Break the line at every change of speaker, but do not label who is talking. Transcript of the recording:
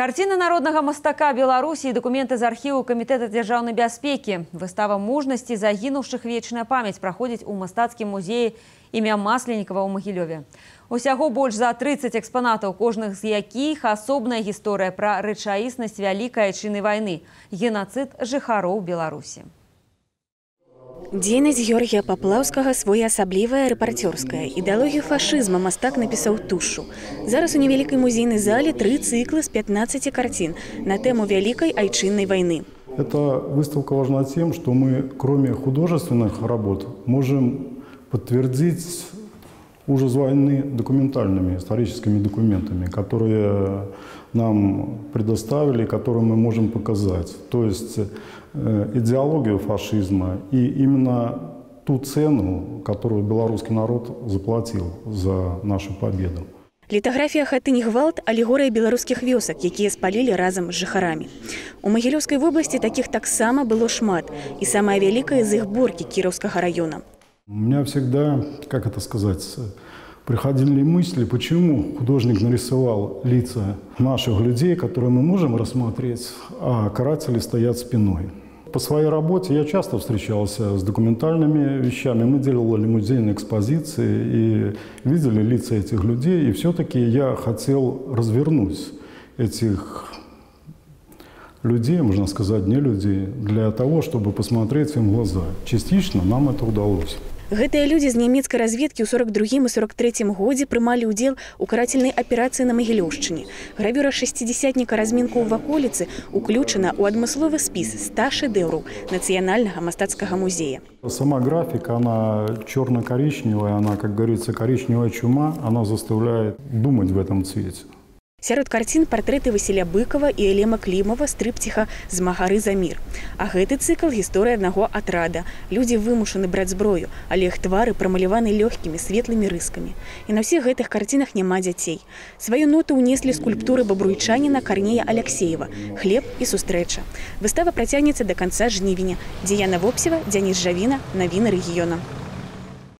Карціны народнага мастака Беларусі і дакументы з архіву камітэта дзяржаўнай бяспекі. Выстава мужнасці загінуўшых вечная памяць праходзіць у мастацкім музеі імя Масленікава ў Магілёве. Усяго больш за 30 экспанатаў, кожных з якіх асобная гісторыя пра рэчаіснасць вялікай айчыны вайны, генацыд жыхароў Беларусі.
Дзейнасць Георгія Паплаўскага своеасаблівая рэпарцёрская. Ідэалогію фашызма мастак напісаў тушу. Зараз у невялікай музейнай зале тры цыклы з 15 карцін на тэму вялікай айчыннай вайны.
Эта выставка важна тем, что мы, кроме художественных работ, можем подтвердить ужас войны документальными, историческими документами, которые нам предоставили, которые мы можем показать. То есть э, идеологию фашизма и именно ту цену, которую белорусский народ заплатил за нашу победу.
Літаграфія хаты не гвалт, алегорыя беларускіх вёсак, якія спалілі разам з жыхарамі. У магілёўскай вобласці такіх таксама было шмат, і самая вялікая з іх боркі кіраўскага района.
У меня всегда, как это сказать, приходили мысли, почему художник нарисовал лица наших людей, которые мы можем рассмотреть, а каратели стоят спиной. По своей работе я часто встречался с документальными вещами. Мы делали музейные экспозиции и видели лица этих людей. И все-таки я хотел развернуть этих людей, можно сказать, не людей, для того, чтобы посмотреть им в глаза. Частично нам это удалось.
Гэтыя людзі з нямецкай разведкі ў 42 і 43 годзе прымалі ўдзел у карательнай аперацыі на магілёўшчыне. Гравюра шестидесятніка размінку ў ваколіцы уключана ў адмысловы спіс 100 шэдэўраў нацыянальнага мастацкага музея.
Сама графика, она черно-коричневая, она, как говорится, коричневая чума, она заставляет думать в этом цвете.
Сярод карцін партрэты Васіля быкова і Элема клімова стрыпціха з магары за мір. А гэты цыкл гісторыя аднаго атрада. Людзі вымушаны браць зброю, але іх твары прамаляваны лёгкімі светлымі рыскамі. І на ўсіх гэтых карцінах няма дзяцей. Сваю ноту ўнеслі скульптуры бабруйчаніна Карнея Алексеева, хлеб і сустрэча. Выстава працягнецца да канца жнівеня. Дзеяна Вопсева, Дзяніс Жавіна, навіны рэгіёна.